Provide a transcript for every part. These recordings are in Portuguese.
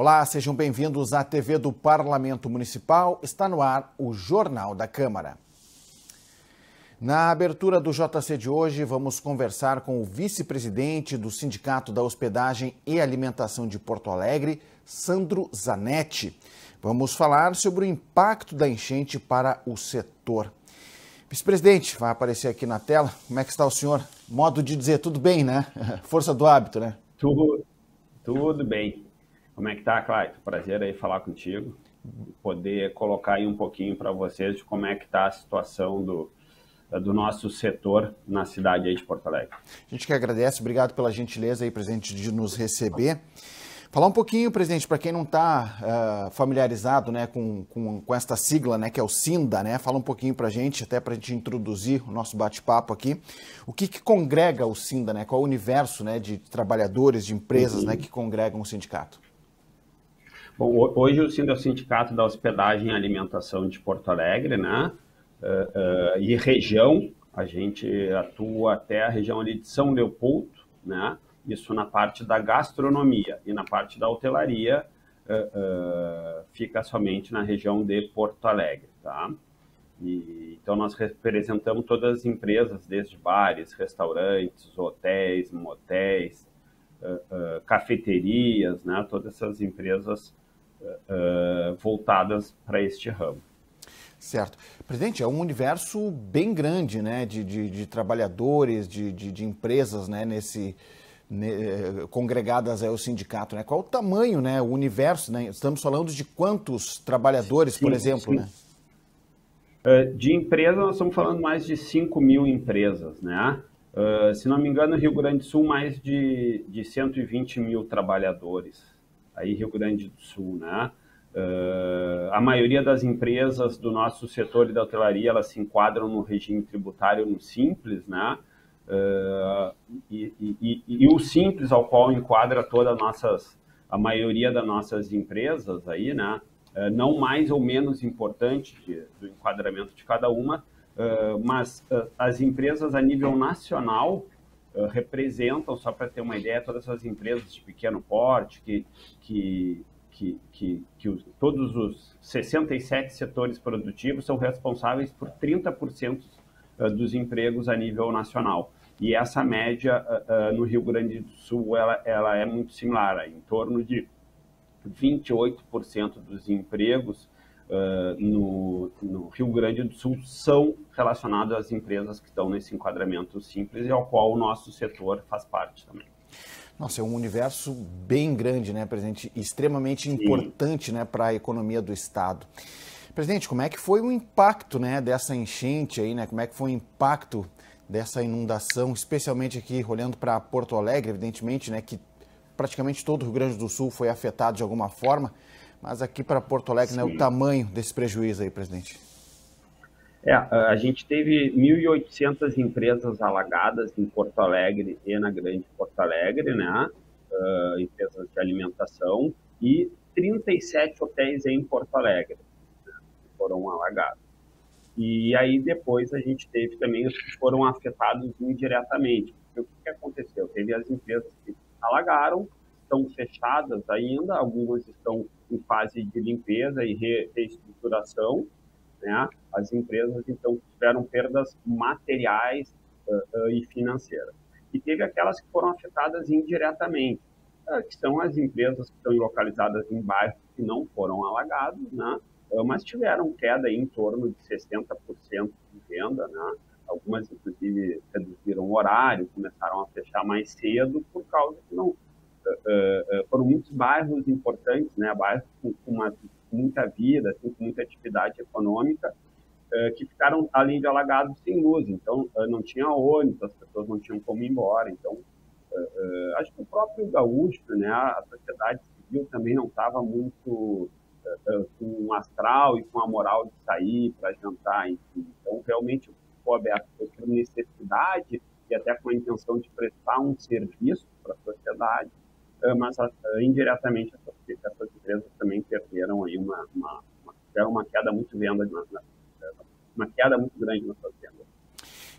Olá, sejam bem-vindos à TV do Parlamento Municipal. Está no ar o Jornal da Câmara. Na abertura do JC de hoje, vamos conversar com o vice-presidente do Sindicato da Hospedagem e Alimentação de Porto Alegre, Sandro Zanetti. Vamos falar sobre o impacto da enchente para o setor. Vice-presidente, vai aparecer aqui na tela. Como é que está o senhor? Modo de dizer, tudo bem, né? Força do hábito, né? Tudo, tudo bem. Como é que tá, Clayton? Prazer aí falar contigo. Poder colocar aí um pouquinho para vocês de como é que está a situação do, do nosso setor na cidade aí de Porto Alegre. A gente que agradece, obrigado pela gentileza aí, presidente, de nos receber. Falar um pouquinho, presidente, para quem não está uh, ah, familiarizado né, com, com, com, esta sigla, né, que é o SINDA, né? Fala um pouquinho para a gente, até para a gente introduzir o nosso bate-papo aqui. O que, que, congrega o SINDA, né? Qual é o universo né, de trabalhadores, de empresas né, uhum. né, que congregam o sindicato? Bom, hoje é o Sindicato da Hospedagem e Alimentação de Porto Alegre, né? Uh, uh, e região, a gente atua até a região ali de São Leopoldo, né? Isso na parte da gastronomia e na parte da hotelaria uh, fica somente na região de Porto Alegre, tá? E, então nós representamos todas as empresas, desde bares, restaurantes, hotéis, motéis, cafeterias, né? Todas essas empresas uh, voltadas para este ramo. Certo. Presidente, é um universo bem grande né, de, de, de trabalhadores, de, de, de, empresas né, nesse, ne, eh, congregadas ao sindicato. Né? Qual o tamanho, né, o universo? Né? Estamos falando de quantos trabalhadores, sim, por exemplo? Né? De empresas, nós estamos falando mais de 5 mil empresas. Né? Uh, se não me engano, Rio Grande do Sul, mais de, de 120 mil trabalhadores aí Rio Grande do Sul, né? Uh, a maioria das empresas do nosso setor da hotelaria elas se enquadram no regime tributário no simples, né? Uh, e, e, e, e, o simples ao qual enquadra toda nossas a maioria das nossas empresas aí, né? Uh, não mais ou menos importante de, do enquadramento de cada uma, mas as empresas a nível nacional eh, representam, só para ter uma ideia, todas essas empresas de pequeno porte que, que, que, que, que os, todos os 67 setores produtivos são responsáveis por 30% eh, dos empregos a nível nacional. E essa média uh, no Rio Grande do Sul ela, ela é muito similar, em torno de 28% dos empregos uh, no, no, Rio Grande do Sul são relacionados às empresas que estão nesse enquadramento simples e ao qual o nosso setor faz parte também. Nossa, é um universo bem grande, né, presidente? Extremamente Sim. importante né, para a economia do Estado. Presidente, como é que foi o impacto né, dessa enchente aí, né? Como é que foi o impacto dessa inundação, especialmente aqui olhando para Porto Alegre, evidentemente, né, que praticamente todo o Rio Grande do Sul foi afetado de alguma forma. Mas aqui para Porto Alegre, né, o tamanho desse prejuízo aí, presidente? É, a gente teve 1.800 empresas alagadas em Porto Alegre e na Grande Porto Alegre, né? Uh, empresas de alimentação e 37 hotéis em Porto Alegre né, foram alagados. E aí depois a gente teve também os que foram afetados indiretamente. Porque o que aconteceu? Teve as empresas que alagaram, estão fechadas ainda, algumas estão em fase de limpeza e re reestruturação, né? As empresas então tiveram perdas materiais uh, uh, e financeiras. E teve aquelas que foram afetadas indiretamente, uh, que são as empresas que estão localizadas em bairros que não foram alagados, né? mas tiveram queda em torno de 60% de venda, né? Algumas, inclusive, reduziram o horário, começaram a fechar mais cedo uh, foram muitos bairros importantes, né, bairros com, com, uma, com muita vida, assim, com muita atividade econômica, uh, que ficaram além de alagados sem luz. Então, não tinha ônibus, as pessoas não tinham como ir embora. Então, acho que o próprio gaúcho, né, a sociedade civil também não estava muito com um astral e com a moral de sair para jantar, enfim. Então, realmente, ficou aberto por necessidade e até com a intenção de prestar um serviço para a sociedade, eh, mas uh, indiretamente essas, empresas também perderam aí uma, uma, uma, uma queda muito venda, uma, queda muito grande nas suas vendas.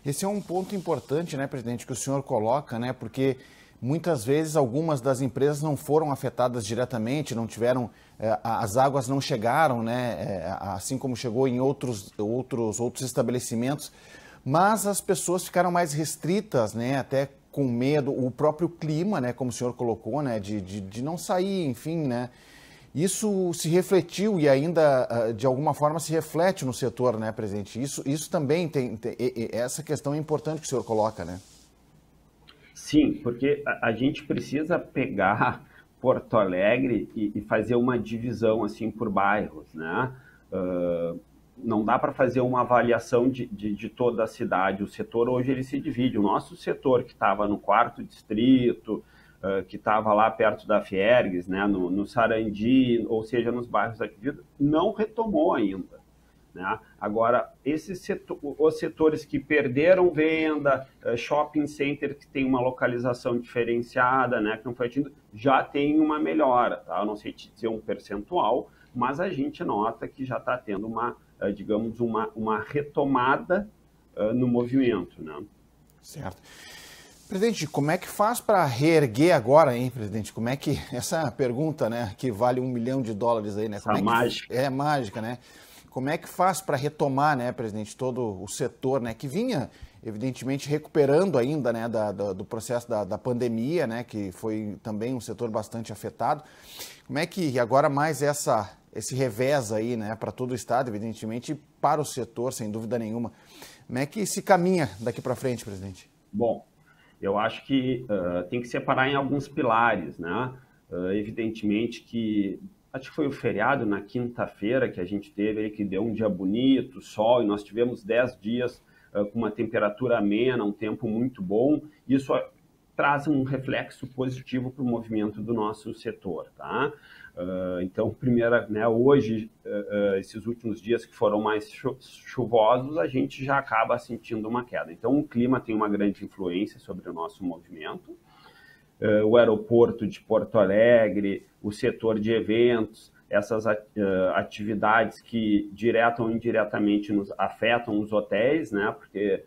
Esse é um ponto importante, né, presidente, que o senhor coloca, né, porque muitas vezes algumas das empresas não foram afetadas diretamente, não tiveram, é, as águas não chegaram, né, é, assim como chegou em outros, outros, outros estabelecimentos, mas as pessoas ficaram mais restritas, né, até com medo, o próprio clima, né, como o senhor colocou, né, de, de, de não sair, enfim, né, isso se refletiu e ainda, ah, de alguma forma, se reflete no setor, né, presidente? Isso, isso também tem, tem essa questão é importante que o senhor coloca, né? Sim, porque a, a gente precisa pegar Porto Alegre e, e, fazer uma divisão, assim, por bairros, né? Uh, não dá para fazer uma avaliação de, de, de, toda a cidade. O setor hoje ele se divide. O nosso setor que estava no quarto distrito, uh, que estava lá perto da Fiergues, né, no, no, Sarandi, ou seja, nos bairros aqui, não retomou ainda. Né? Agora, esses setor, os setores que perderam venda, uh, shopping center que tem uma localização diferenciada, né, que não foi atingido, já tem uma melhora. Tá? Eu não sei te dizer um percentual, mas a gente nota que já está tendo uma, digamos, uma, uma retomada no movimento. Né? Certo. Presidente, como é que faz para reerguer agora, hein, presidente? Como é que. Essa pergunta, né, que vale um milhão de dólares aí, né? Como é, mágica. é mágica, né? Como é que faz para retomar, né, presidente, todo o setor, né, que vinha, evidentemente, recuperando ainda, né, da, da, do processo da, da pandemia, né, que foi também um setor bastante afetado. Como é que agora mais essa, esse revés aí, né, para todo o Estado, evidentemente, para o setor, sem dúvida nenhuma. Como é que se caminha daqui para frente, presidente? Bom, eu acho que uh, tem que separar em alguns pilares, né? Uh, evidentemente que acho que foi o feriado na quinta-feira que a gente teve aí, que deu um dia bonito, sol, e nós tivemos 10 dias uh, com uma temperatura amena, um tempo muito bom. Isso traz um reflexo positivo para o movimento do nosso setor, tá? Uh, então, primeira, né, hoje, uh, uh, esses últimos dias que foram mais chuvosos, a gente já acaba sentindo uma queda. Então, o clima tem uma grande influência sobre o nosso movimento. o aeroporto de Porto Alegre, o setor de eventos, essas atividades que direta ou indiretamente nos afetam os hotéis, né? Porque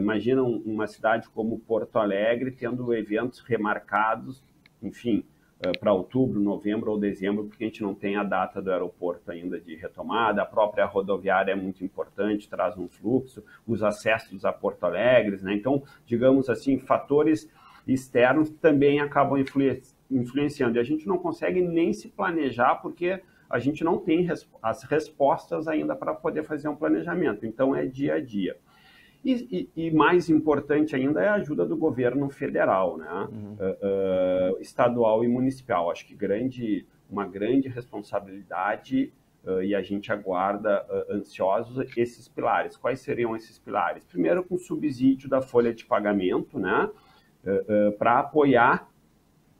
imagina uma cidade como Porto Alegre tendo eventos remarcados, enfim, eh, para outubro, novembro ou dezembro, porque a gente não tem a data do aeroporto ainda de retomada. A própria rodoviária é muito importante, traz um fluxo, os acessos a Porto Alegre, né? Então, digamos assim, fatores externos também acabam influenciando. E a gente não consegue nem se planejar porque a gente não tem as respostas ainda para poder fazer um planejamento. Então, é dia a dia. E, e, e, mais importante ainda é a ajuda do governo federal, né? Uhum. Uh, uh, estadual e municipal. Acho que grande, uma grande responsabilidade uh, e a gente aguarda ansiosos esses pilares. Quais seriam esses pilares? Primeiro, com subsídio da folha de pagamento, né? Para apoiar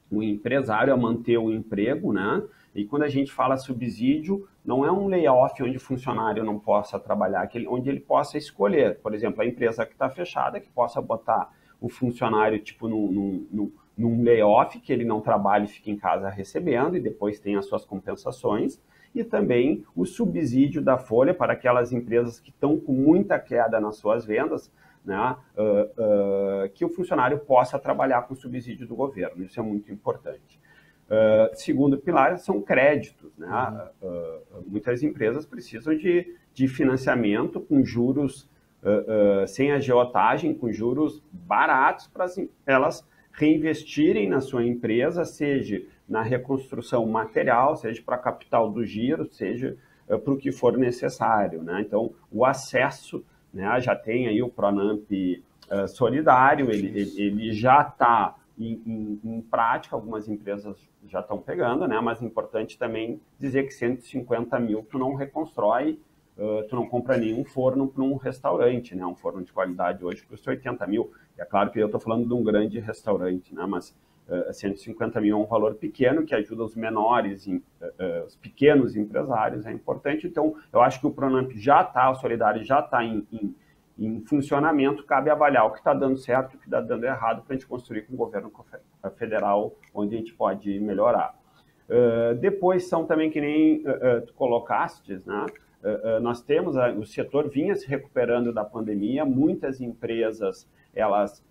o empresário a manter o emprego, né? E quando a gente fala subsídio, não é um layoff onde o funcionário não possa trabalhar, onde ele possa escolher. Por exemplo, a empresa que está fechada, que possa botar o funcionário tipo num, num, num layoff, que ele não trabalhe e fique em casa recebendo, e depois tem as suas compensações. E também o subsídio da folha para aquelas empresas que estão com muita queda nas suas vendas, né, uh, uh, que o funcionário possa trabalhar com subsídio do governo. Isso é muito importante. Uh, segundo pilar são créditos. Né? Uhum. Uh, muitas empresas precisam de, de financiamento com juros uh, sem agiotagem, com juros baratos para elas reinvestirem na sua empresa, seja na reconstrução material, seja para capital do giro, seja para o que for necessário. Né? Então, o acesso, né, já tem aí o Pronamp solidário, ele, ele, ele já está em, em, em, prática, algumas empresas já estão pegando, né? Mas é importante também dizer que 150 mil tu não reconstrói, uh, tu não compra nenhum forno para um restaurante, né? Um forno de qualidade hoje custa 80 mil. E é claro que eu estou falando de um grande restaurante, né? Mas uh, 150 mil é um valor pequeno que ajuda os menores, uh, os pequenos empresários, é importante. Então, eu acho que o Pronamp já está, o Solidário já está em, em em funcionamento, cabe avaliar o que está dando certo e o que está dando errado para a gente construir com o governo federal onde a gente pode melhorar. Uh, depois são também que nem uh, uh, tu colocastes, né? nós temos, o setor vinha se recuperando da pandemia, muitas empresas, elas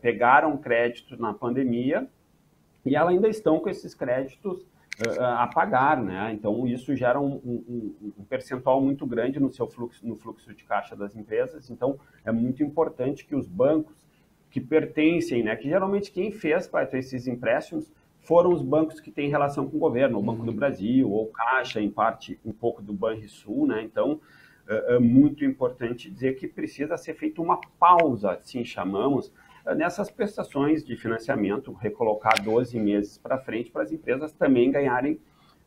pegaram crédito na pandemia e elas ainda estão com esses créditos a pagar, né? Então isso gera um, um, um, percentual muito grande no seu fluxo, no fluxo de caixa das empresas. Então é muito importante que os bancos que pertencem, né? Que geralmente quem fez para esses empréstimos foram os bancos que têm relação com o governo, o Banco do uhum. Brasil ou Caixa, em parte um pouco do Banrisul, né? Então é, é muito importante dizer que precisa ser feita uma pausa, assim chamamos, nessas prestações de financiamento, recolocar 12 meses para frente para as empresas também ganharem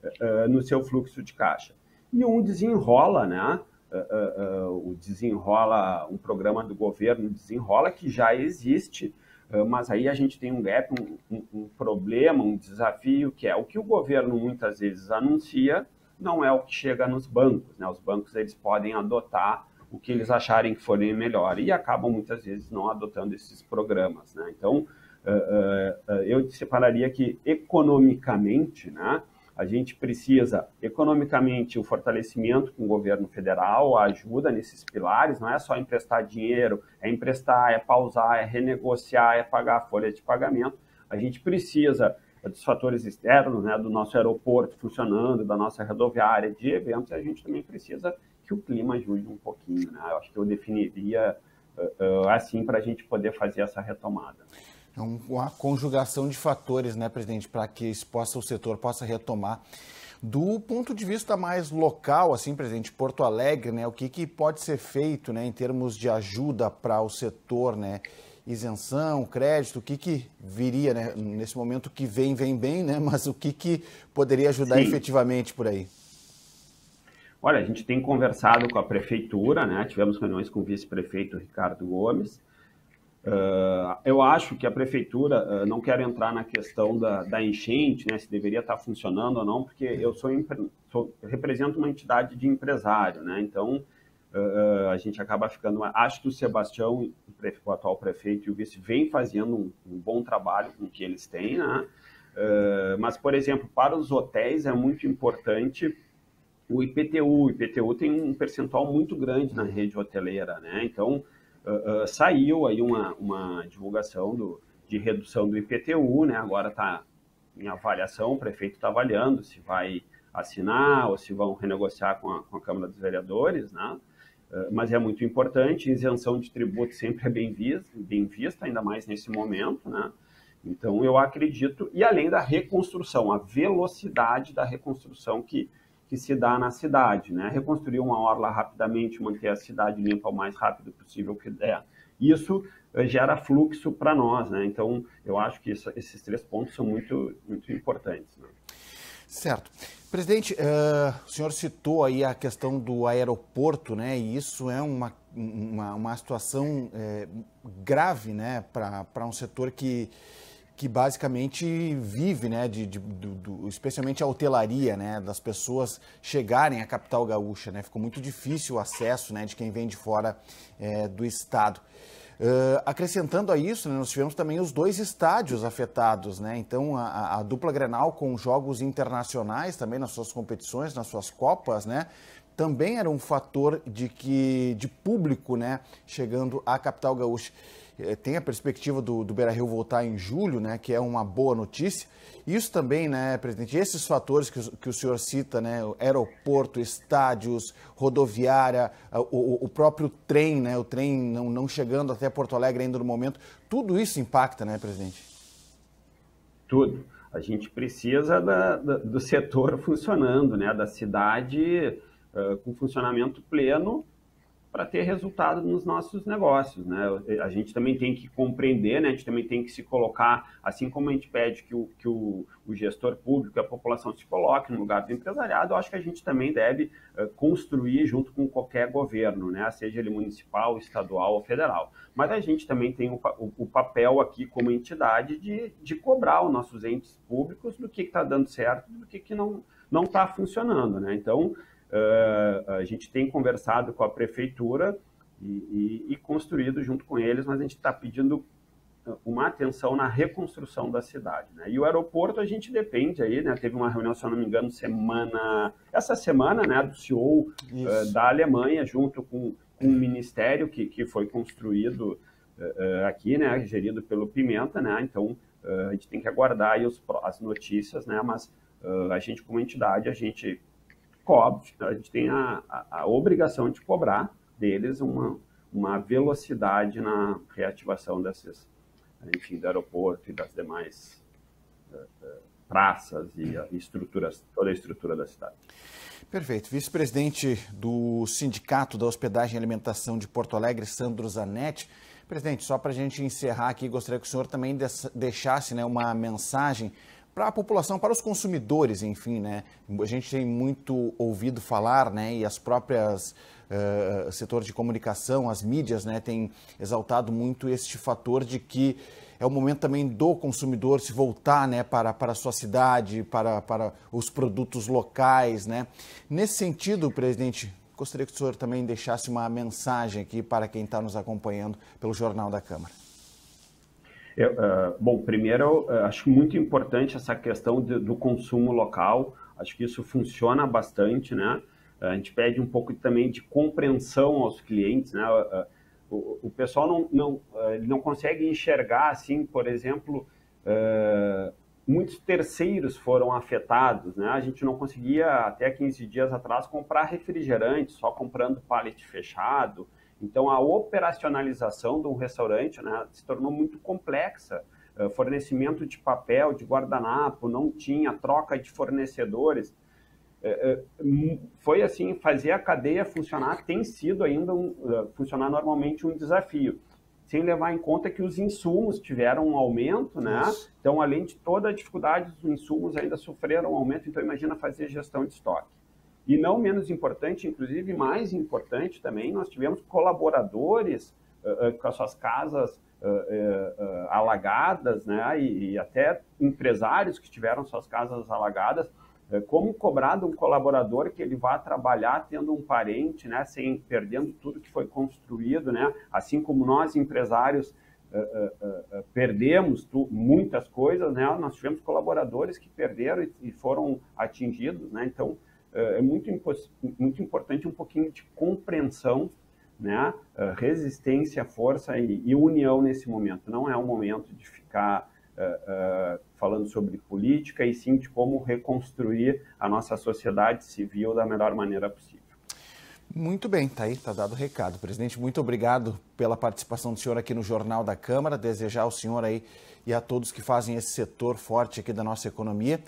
uh, no seu fluxo de caixa. E um desenrola, né? O desenrola, um programa do governo desenrola que já existe, mas aí a gente tem um gap, um, um, um problema, um desafio, que é o que o governo muitas vezes anuncia, não é o que chega nos bancos. Né? Os bancos eles podem adotar o que eles acharem que forem melhor e acabam muitas vezes não adotando esses programas, né? Então, uh, uh, eu separaria que economicamente, né? A gente precisa, economicamente, o fortalecimento com o governo federal, a ajuda nesses pilares, não é só emprestar dinheiro, é emprestar, é pausar, é renegociar, é pagar a folha de pagamento. A gente precisa dos fatores externos, né, do nosso aeroporto funcionando, da nossa rodoviária, de eventos, a gente também precisa que o clima ajude um pouquinho. Né? Eu acho que eu definiria uh, uh, assim para a gente poder fazer essa retomada. É uma conjugação de fatores, né, presidente, para que possa, o setor possa retomar. Do ponto de vista mais local, assim, presidente, Porto Alegre, né, o que, que pode ser feito, né, em termos de ajuda para o setor, né, isenção, crédito, o que, que viria, né, nesse momento que vem, vem bem, né, mas o que, que poderia ajudar Sim. efetivamente por aí? Olha, a gente tem conversado com a prefeitura, né? Tivemos reuniões com o vice-prefeito Ricardo Gomes. Uh, eu acho que a prefeitura, uh, não quero entrar na questão da, da, enchente, né? Se deveria estar funcionando ou não, porque eu sou, sou represento uma entidade de empresário, né? Então, uh, a gente acaba ficando... Acho que o Sebastião, o atual prefeito e o vice, vem fazendo um, um bom trabalho com o que eles têm, né? mas, por exemplo, para os hotéis é muito importante o IPTU. O IPTU tem um percentual muito grande na rede hoteleira, né? Então, uh, uh, saiu aí uma, uma divulgação do, de redução do IPTU, né? Agora está em avaliação, o prefeito está avaliando se vai assinar ou se vão renegociar com a, com a Câmara dos Vereadores, né? Uh, mas é muito importante, isenção de tributo sempre é bem vista, bem vista, ainda mais nesse momento, né? Então, eu acredito, e além da reconstrução, a velocidade da reconstrução que, que se dá na cidade, né? Reconstruir uma orla rapidamente, manter a cidade limpa o mais rápido possível que der. Isso eh, gera fluxo para nós, né? Então, eu acho que isso, esses três pontos são muito, muito importantes. Né? Certo. Presidente, uh, o senhor citou aí a questão do aeroporto, né? E isso é uma, uma, uma situação é, grave, né? Para um setor que que basicamente vive, né, de, de do, especialmente a hotelaria, né, das pessoas chegarem à capital gaúcha, né, ficou muito difícil o acesso, né, de quem vem de fora é, do estado. Uh, acrescentando a isso, né, nós tivemos também os dois estádios afetados, né? Então a, a, dupla Grenal com jogos internacionais também nas suas competições, nas suas copas, né? Também era um fator de que de público, né? Chegando à capital gaúcha. Eh, tem a perspectiva do, do Beira-Rio voltar em julho, né, que é uma boa notícia. Isso também, né, presidente, esses fatores que, que o senhor cita, né, aeroporto, estádios, rodoviária, o, o, próprio trem, né, o trem não, não chegando até Porto Alegre ainda no momento, tudo isso impacta, né, presidente? Tudo. A gente precisa da, da, do setor funcionando, né, da cidade uh, com funcionamento pleno para ter resultado nos nossos negócios, né? A gente também tem que compreender, né? A gente também tem que se colocar, assim como a gente pede que o, que o, o gestor público, a população se coloque no lugar do empresariado, eu acho que a gente também deve uh, construir junto com qualquer governo, né? Seja ele municipal, estadual ou federal. Mas a gente também tem o, o, o papel aqui como entidade de, de cobrar os nossos entes públicos do que está dando certo, do que, que não não está funcionando, né? Então Uh, a gente tem conversado com a prefeitura e, e, e construído junto com eles, mas a gente está pedindo uma atenção na reconstrução da cidade. Né? E o aeroporto a gente depende aí, né? Teve uma reunião, se eu não me engano, semana essa semana, né, do CEO uh, da Alemanha, junto com, com um ministério que, que foi construído aqui, né, gerido pelo Pimenta, né, então a gente tem que aguardar aí os, as notícias, né, mas a gente como entidade, a gente cobra, a gente tem a, a, a obrigação de cobrar deles uma, uma velocidade na reativação desses, enfim, do aeroporto e das demais praças e estruturas, toda a estrutura da cidade. Perfeito. Vice-presidente do Sindicato da Hospedagem e Alimentação de Porto Alegre, Sandro Zanetti. Presidente, só para a gente encerrar aqui, gostaria que o senhor também deixasse né, uma mensagem para a população, para os consumidores, enfim, né? A gente tem muito ouvido falar, né? E as próprias uh, setor de comunicação, as mídias, né, têm exaltado muito este fator de que é o momento também do consumidor se voltar né, para, para a sua cidade, para, para os produtos locais. Né? Nesse sentido, presidente, gostaria que o senhor também deixasse uma mensagem aqui para quem está nos acompanhando pelo Jornal da Câmara. Eu, uh, bom, primeiro, uh, acho muito importante essa questão de, do consumo local. Acho que isso funciona bastante, né? Uh, a gente pede um pouco também de compreensão aos clientes, né? O, o, pessoal não, não, não consegue enxergar, assim, por exemplo, muitos terceiros foram afetados, né? A gente não conseguia, até 15 dias atrás, comprar refrigerante, só comprando pallet fechado, então, a operacionalização de um restaurante né, se tornou muito complexa. Uh, fornecimento de papel, de guardanapo, não tinha troca de fornecedores. Uh, uh, foi assim, fazer a cadeia funcionar tem sido ainda um, funcionar normalmente um desafio, sem levar em conta que os insumos tiveram um aumento, né? Isso. Então, além de toda a dificuldade, os insumos ainda sofreram um aumento. Então, imagina fazer gestão de estoque. E não menos importante, inclusive mais importante também, nós tivemos colaboradores uh, uh, com as suas casas uh, alagadas, né? E, e, até empresários que tiveram suas casas alagadas. como cobrar de um colaborador que ele vá trabalhar tendo um parente, né? Sem perdendo tudo que foi construído, né? Assim como nós empresários perdemos tu, muitas coisas, né? Nós tivemos colaboradores que perderam e, e foram atingidos, né? Então é, é muito, muito importante um pouquinho de compreensão, né? É, resistência, força e, e união nesse momento. Não é um momento de ficar uh, uh, falando sobre política e sim de como reconstruir a nossa sociedade civil da melhor maneira possível. Muito bem, tá aí, está dado o recado. Presidente, muito obrigado pela participação do senhor aqui no Jornal da Câmara. Desejar ao senhor aí e a todos que fazem esse setor forte aqui da nossa economia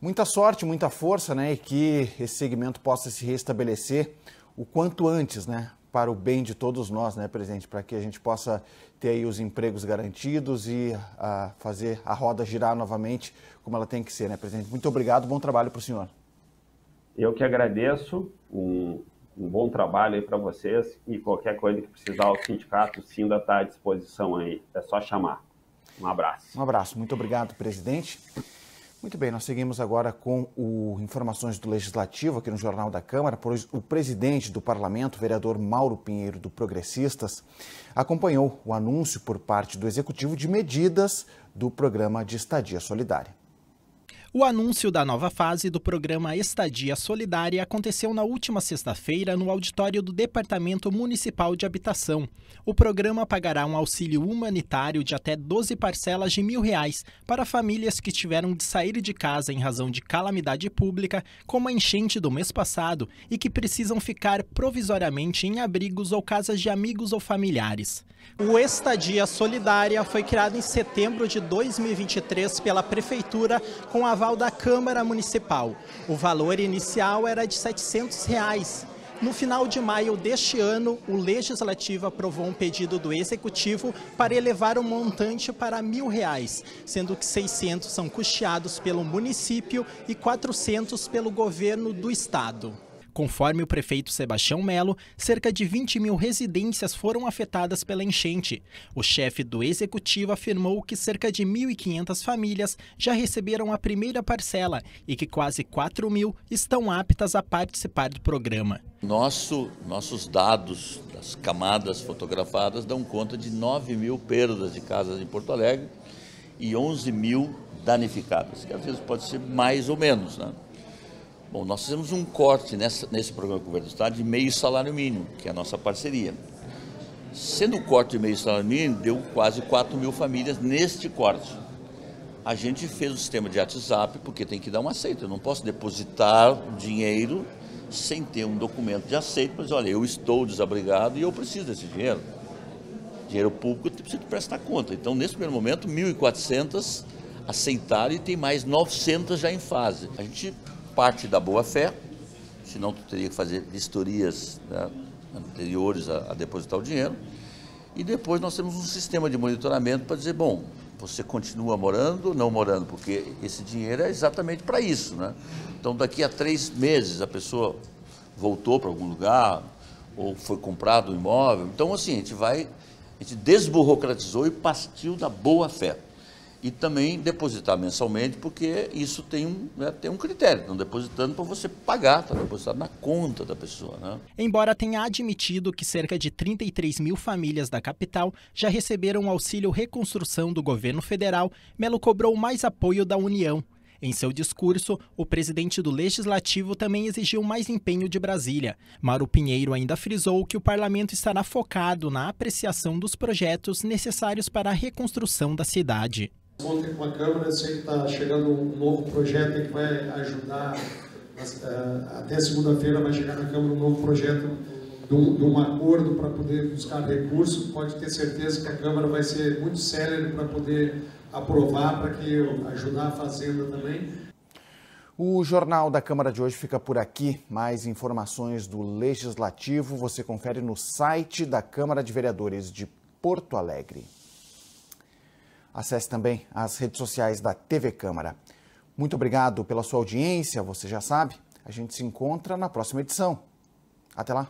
muita sorte, muita força, né? E que esse segmento possa se restabelecer o quanto antes, né? Para o bem de todos nós, né, presidente? Para que a gente possa ter aí os empregos garantidos e a, fazer a roda girar novamente como ela tem que ser, né, presidente? Muito obrigado, bom trabalho para o senhor. Eu que agradeço, um, um bom trabalho aí para vocês e qualquer coisa que precisar, o sindicato sim ainda está à disposição aí, é só chamar. Um abraço. Um abraço, muito obrigado, presidente. Muito bem, nós seguimos agora com o informações do Legislativo aqui no Jornal da Câmara, pois o presidente do Parlamento, vereador Mauro Pinheiro do Progressistas, acompanhou o anúncio por parte do Executivo de medidas do programa de estadia solidária. O anúncio da nova fase do programa Estadia Solidária aconteceu na última sexta-feira no auditório do Departamento Municipal de Habitação. O programa pagará um auxílio humanitário de até 12 parcelas de mil reais para famílias que tiveram de sair de casa em razão de calamidade pública, como a enchente do mês passado, e que precisam ficar provisoriamente em abrigos ou casas de amigos ou familiares. O Estadia Solidária foi criado em setembro de 2023 pela Prefeitura com da Câmara Municipal. O valor inicial era de 700 reais. No final de maio deste ano, o Legislativo aprovou um pedido do Executivo para elevar o montante para mil reais, sendo que 600 são custeados pelo município e 400 pelo governo do estado. Conforme o prefeito Sebastião Melo, cerca de 20 mil residências foram afetadas pela enchente. O chefe do executivo afirmou que cerca de 1.500 famílias já receberam a primeira parcela e que quase 4 mil estão aptas a participar do programa. Nosso, nossos dados das camadas fotografadas dão conta de 9 mil perdas de casas em Porto Alegre e 11 mil danificadas, que às vezes pode ser mais ou menos, né? Bom, nós fizemos um corte nessa, nesse programa do Governo do Estado de meio salário mínimo, que é a nossa parceria. Sendo o corte meio salário mínimo, deu quase 4 mil famílias neste corte. A gente fez o sistema de WhatsApp porque tem que dar um aceito. Eu não posso depositar dinheiro sem ter um documento de aceito, mas olha, eu estou desabrigado e eu preciso desse dinheiro. Dinheiro público eu preciso prestar conta. Então, nesse primeiro momento, 1.400 aceitaram e tem mais 900 já em fase. A gente parte da boa fé, senão tu teria que fazer vistorias né, anteriores a, a depositar o dinheiro. E depois nós temos um sistema de monitoramento para dizer, bom, você continua morando, não morando, porque esse dinheiro é exatamente para isso, né? Então, daqui a três meses a pessoa voltou para algum lugar ou foi comprado um imóvel. Então, assim, a gente vai, a gente desburocratizou e partiu da boa fé e também depositar mensalmente, porque isso tem um, né, tem um critério. Estão depositando para você pagar, está depositado na conta da pessoa. Né? Embora tenha admitido que cerca de 33 mil famílias da capital já receberam auxílio reconstrução do governo federal, Melo cobrou mais apoio da União. Em seu discurso, o presidente do Legislativo também exigiu mais empenho de Brasília. Mauro Pinheiro ainda frisou que o parlamento estará focado na apreciação dos projetos necessários para a reconstrução da cidade. Ontem com a Câmara, sei que está chegando um novo projeto que vai ajudar, eh, até segunda-feira vai chegar na Câmara um novo projeto de um, de um acordo para poder buscar recursos. Pode ter certeza que a Câmara vai ser muito célere para poder aprovar, para que ajudar a Fazenda também. O Jornal da Câmara de hoje fica por aqui. Mais informações do Legislativo você confere no site da Câmara de Vereadores de Porto Alegre. Acesse também as redes sociais da TV Câmara. Muito obrigado pela sua audiência, você já sabe. A gente se encontra na próxima edição. Até lá!